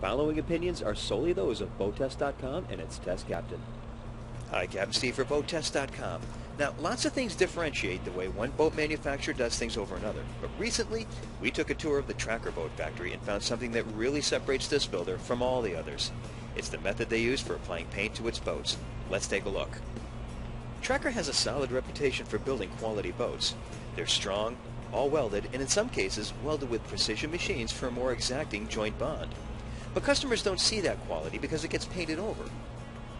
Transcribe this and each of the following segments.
following opinions are solely those of BoatTest.com and its test captain. Hi, Captain Steve for BoatTest.com. Now, lots of things differentiate the way one boat manufacturer does things over another, but recently we took a tour of the Tracker Boat Factory and found something that really separates this builder from all the others. It's the method they use for applying paint to its boats. Let's take a look. Tracker has a solid reputation for building quality boats. They're strong, all welded, and in some cases welded with precision machines for a more exacting joint bond. But customers don't see that quality because it gets painted over.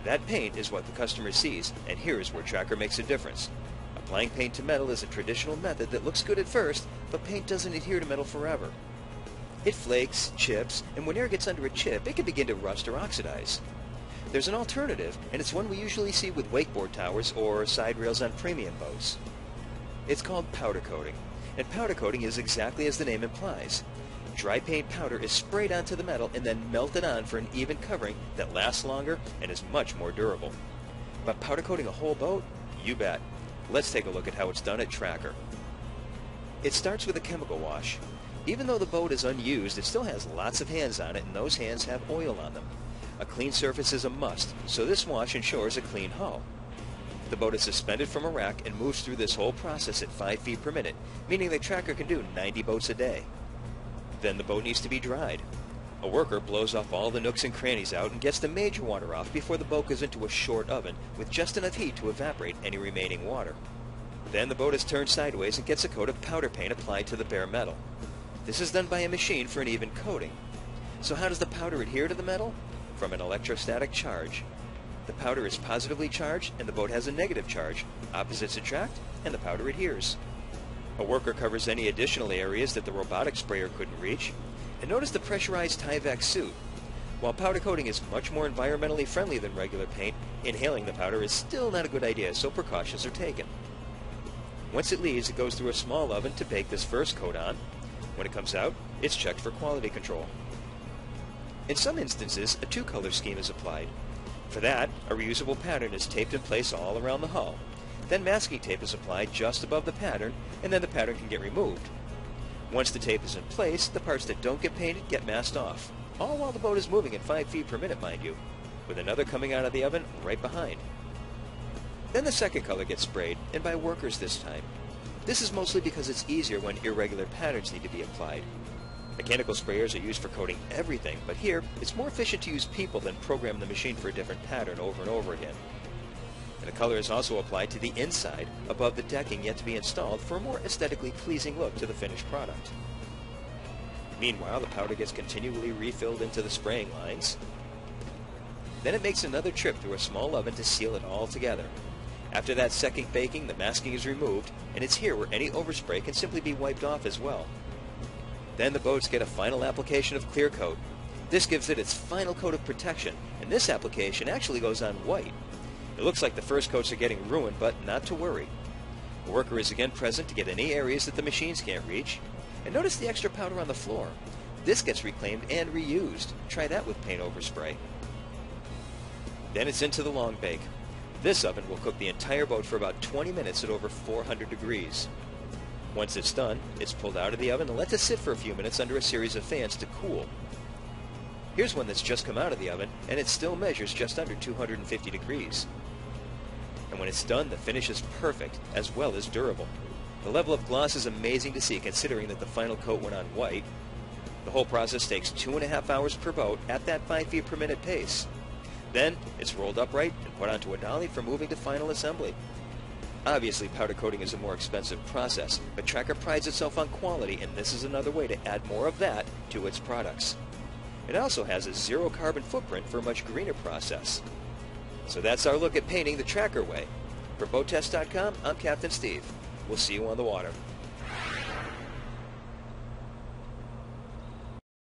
That paint is what the customer sees, and here is where Tracker makes a difference. Applying paint to metal is a traditional method that looks good at first, but paint doesn't adhere to metal forever. It flakes, chips, and when air gets under a chip, it can begin to rust or oxidize. There's an alternative, and it's one we usually see with wakeboard towers or side rails on premium boats. It's called powder coating, and powder coating is exactly as the name implies. Dry paint powder is sprayed onto the metal and then melted on for an even covering that lasts longer and is much more durable. But powder coating a whole boat? You bet. Let's take a look at how it's done at Tracker. It starts with a chemical wash. Even though the boat is unused, it still has lots of hands on it and those hands have oil on them. A clean surface is a must, so this wash ensures a clean hull. The boat is suspended from a rack and moves through this whole process at 5 feet per minute, meaning the tracker can do 90 boats a day. Then the boat needs to be dried. A worker blows off all the nooks and crannies out and gets the major water off before the boat goes into a short oven with just enough heat to evaporate any remaining water. Then the boat is turned sideways and gets a coat of powder paint applied to the bare metal. This is done by a machine for an even coating. So how does the powder adhere to the metal? From an electrostatic charge. The powder is positively charged and the boat has a negative charge. Opposites attract and the powder adheres. A worker covers any additional areas that the robotic sprayer couldn't reach. And notice the pressurized Tyvek suit. While powder coating is much more environmentally friendly than regular paint, inhaling the powder is still not a good idea, so precautions are taken. Once it leaves, it goes through a small oven to bake this first coat on. When it comes out, it's checked for quality control. In some instances, a two-color scheme is applied. For that, a reusable pattern is taped in place all around the hull. Then masking tape is applied just above the pattern, and then the pattern can get removed. Once the tape is in place, the parts that don't get painted get masked off, all while the boat is moving at 5 feet per minute, mind you, with another coming out of the oven right behind. Then the second color gets sprayed, and by workers this time. This is mostly because it's easier when irregular patterns need to be applied. Mechanical sprayers are used for coating everything, but here, it's more efficient to use people than program the machine for a different pattern over and over again. And the color is also applied to the inside, above the decking yet to be installed for a more aesthetically pleasing look to the finished product. Meanwhile, the powder gets continually refilled into the spraying lines. Then it makes another trip through a small oven to seal it all together. After that second baking, the masking is removed, and it's here where any overspray can simply be wiped off as well. Then the boats get a final application of clear coat. This gives it its final coat of protection, and this application actually goes on white. It looks like the first coats are getting ruined, but not to worry. The worker is again present to get any areas that the machines can't reach. And notice the extra powder on the floor. This gets reclaimed and reused. Try that with paint overspray. Then it's into the long bake. This oven will cook the entire boat for about 20 minutes at over 400 degrees. Once it's done, it's pulled out of the oven and let to sit for a few minutes under a series of fans to cool. Here's one that's just come out of the oven, and it still measures just under 250 degrees. And when it's done, the finish is perfect, as well as durable. The level of gloss is amazing to see considering that the final coat went on white. The whole process takes two and a half hours per boat at that 5 feet per minute pace. Then, it's rolled upright and put onto a dolly for moving to final assembly. Obviously, powder coating is a more expensive process, but Tracker prides itself on quality, and this is another way to add more of that to its products. It also has a zero carbon footprint for a much greener process. So that's our look at painting the Tracker way. For BoatTest.com, I'm Captain Steve. We'll see you on the water.